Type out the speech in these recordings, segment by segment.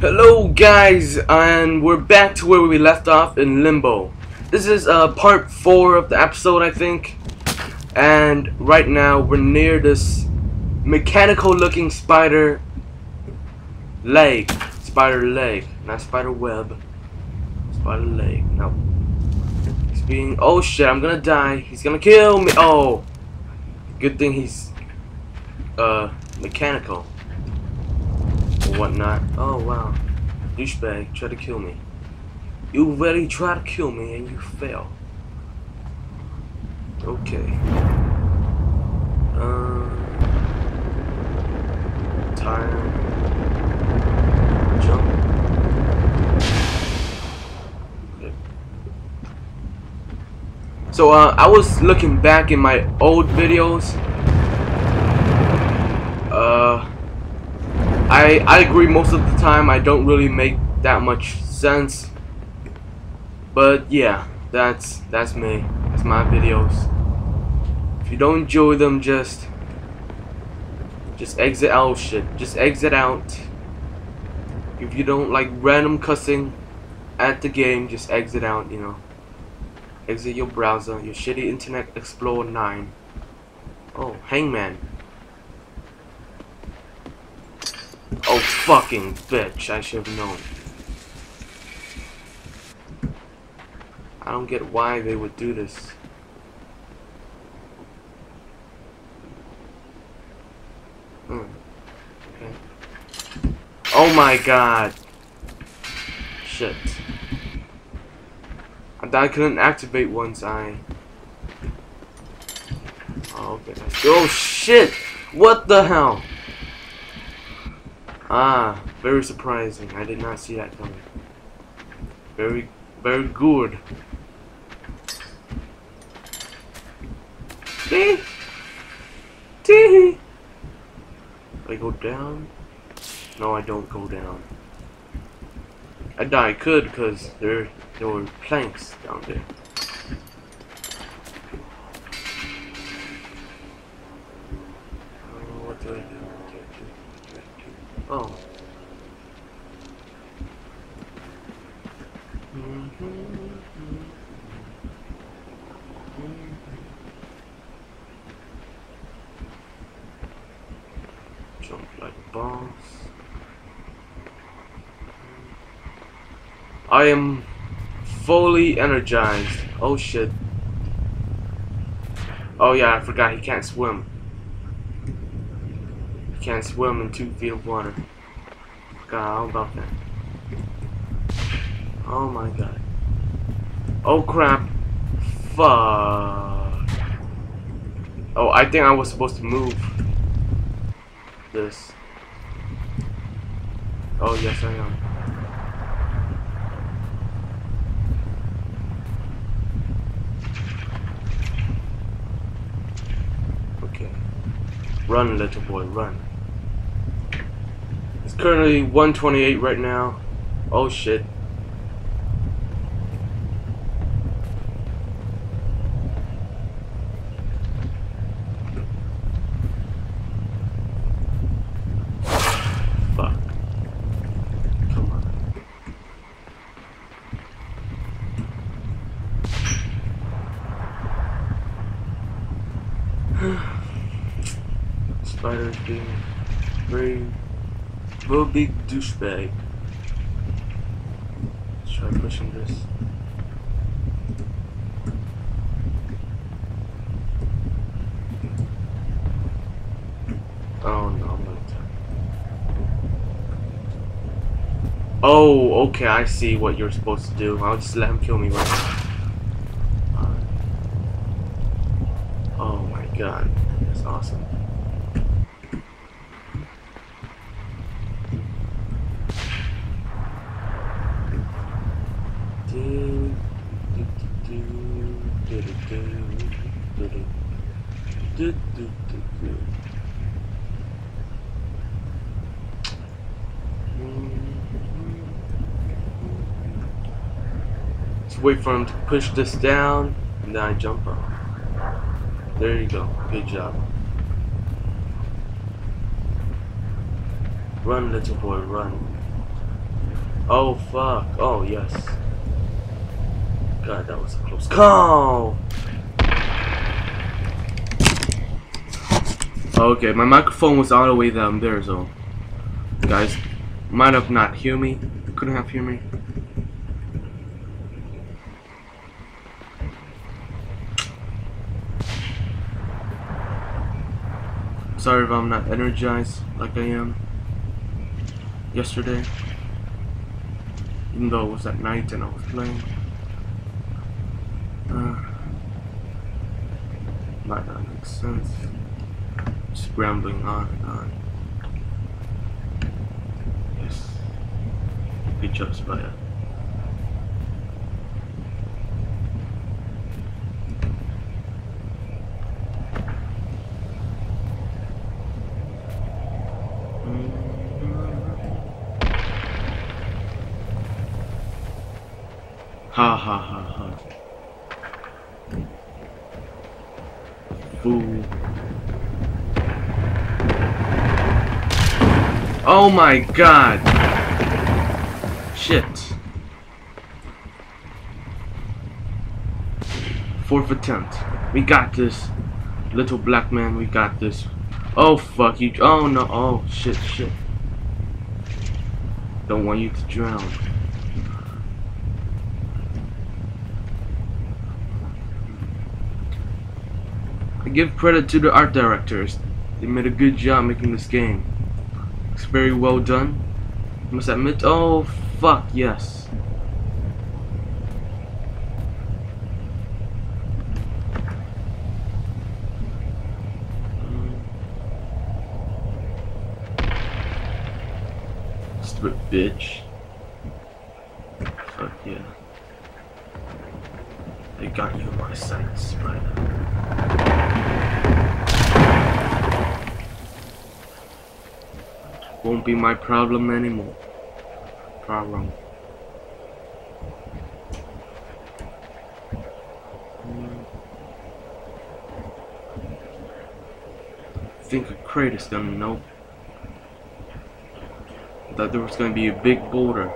Hello guys, and we're back to where we left off in Limbo. This is uh, part 4 of the episode, I think. And right now, we're near this mechanical looking spider leg. Spider leg, not spider web. Spider leg, no. He's being, oh shit, I'm gonna die. He's gonna kill me. Oh, good thing he's uh, mechanical whatnot. Oh wow, douchebag, try to kill me. You really try to kill me and you fail. Okay. Uh, tire. Jump. Okay. So uh, I was looking back in my old videos. Uh, I I agree most of the time I don't really make that much sense. But yeah, that's that's me. That's my videos. If you don't enjoy them, just just exit out shit. Just exit out. If you don't like random cussing at the game, just exit out, you know. Exit your browser, your shitty Internet Explorer 9. Oh, Hangman. Oh, fucking bitch. I should have known. I don't get why they would do this. Hmm. Okay. Oh my god. Shit. I couldn't activate once I... Oh, okay. Oh shit! What the hell? Ah, very surprising. I did not see that coming. Very, very good. Tee! Tee! I go down? No, I don't go down. I die could because there there were planks down there. Oh, what do I do? What do I do? What do I do? Oh. Jump like boss. I am fully energized. Oh shit. Oh yeah, I forgot he can't swim. He can't swim in two feet of water. God, how about that? Oh my god. Oh crap. Fuck. Oh, I think I was supposed to move this. Oh yes I am. Okay. Run little boy, run. It's currently 128 right now. Oh shit. Fuck. Come on. Spider's being very, very big douchebag. Let's try pushing this. Oh no, I'm gonna. Oh, okay, I see what you're supposed to do. I'll just let him kill me right now. Oh my god, that's awesome. Just wait for him to push this down, and then I jump up. There you go. Good job. Run, little boy, run. Oh fuck. Oh yes. God, that was a close call. Okay, my microphone was all the way down there, so guys might have not hear me. Couldn't have hear me. Sorry if I'm not energized like I am yesterday. Even though it was at night and I was playing. Uh, might not make sense. Just rambling on and on. Yes. Good job, Spider. Ha ha ha ha. Fool. Oh my god. Shit. Fourth attempt. We got this. Little black man, we got this. Oh fuck you. Oh no. Oh shit, shit. Don't want you to drown. I give credit to the art directors. They made a good job making this game. It's very well done. I must admit. Oh, fuck, yes. Mm. Stupid bitch. Fuck yeah. They got you in my sights, spider. Won't be my problem anymore. Problem. Hmm. think a crate is gonna know that there was gonna be a big boulder.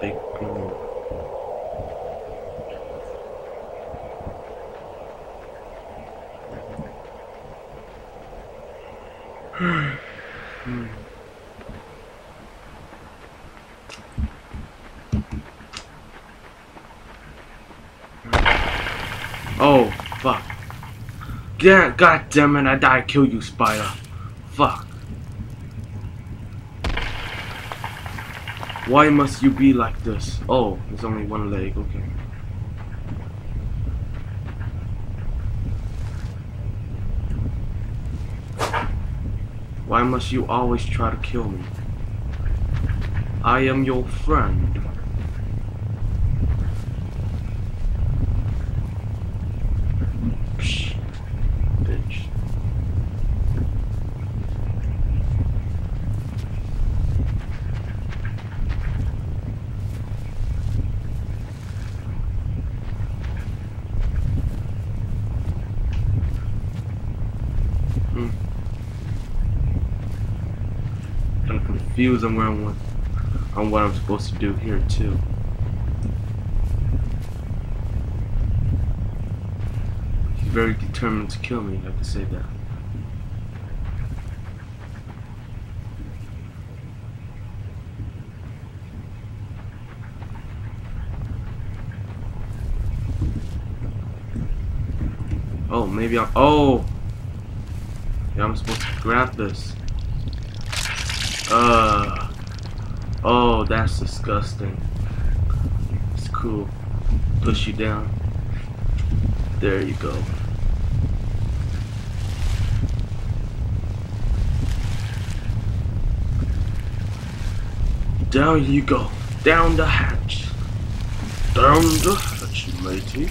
Big boulder. Oh, fuck. Yeah, god damn it, I died, kill you, spider. Fuck. Why must you be like this? Oh, there's only one leg, okay. Why must you always try to kill me? I am your friend. Psh, bitch. Hmm. I'm confused on where I'm on what I'm supposed to do here too. He's very determined to kill me, I can say that. Oh, maybe I'm. Oh! Yeah, I'm supposed to grab this. Uh. Oh, that's disgusting. It's cool. Push you down. There you go. Down you go. Down the hatch. Down the hatch, matey.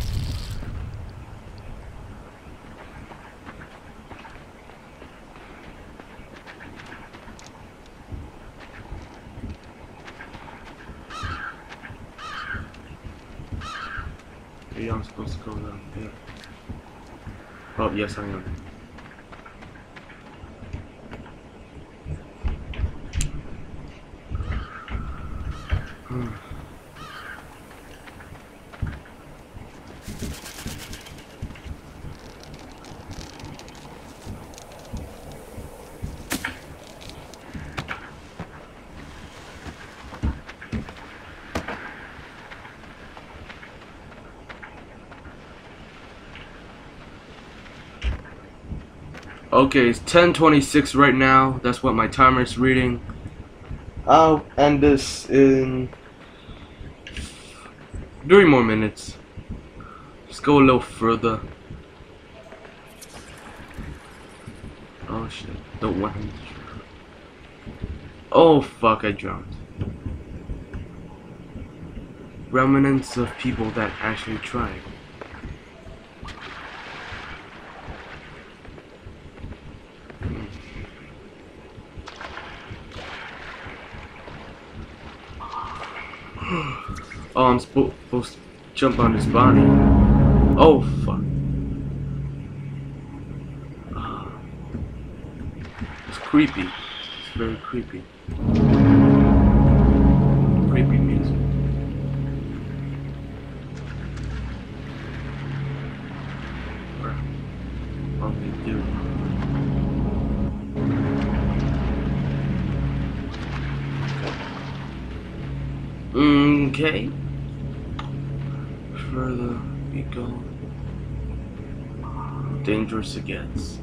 Maybe I'm supposed to go down here. Oh, yes, I am. Okay, it's 10:26 right now. That's what my timer is reading. I'll end this in three more minutes. Just go a little further. Oh shit! Don't want him. Oh fuck! I dropped. Remnants of people that actually tried. Oh, I'm supposed to jump on his body. Oh, fuck. Uh, it's creepy. It's very creepy. Creepy music. What we do? Okay. Further we go, dangerous it gets.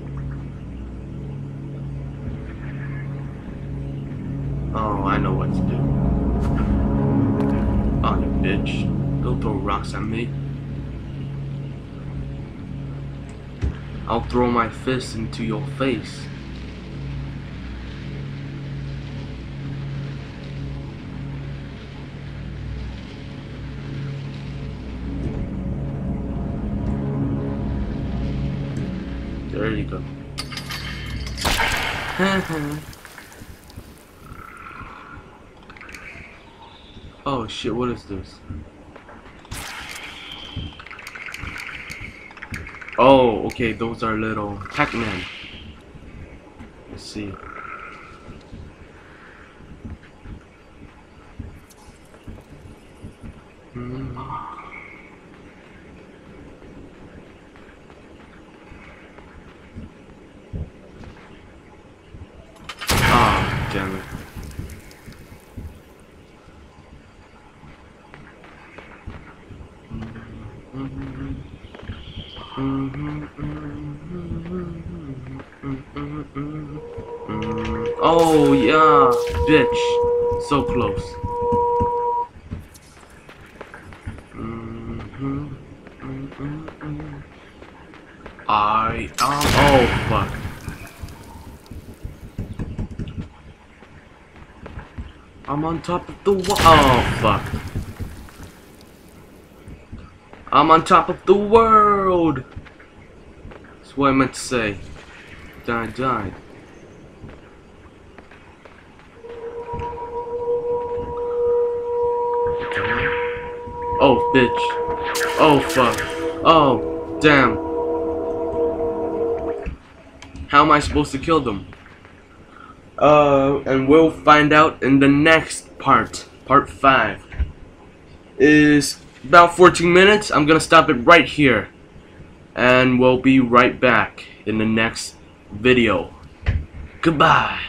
Oh, I know what to do. Oh, you bitch. Don't throw rocks at me. I'll throw my fist into your face. You go. Uh-huh. oh shit, what is this? Oh, okay, those are little Pac-Man. Let's see. Hmm. Ah, damn it. Oh yeah, bitch, so close. I um, oh fuck. I'm on top of the wall. Oh fuck. I'm on top of the world. That's what I meant to say. Die, die. Oh, bitch. Oh, fuck. Oh, damn. How am I supposed to kill them? Uh, and we'll find out in the next part. Part 5. Is about 14 minutes. I'm gonna stop it right here. And we'll be right back in the next video. Goodbye.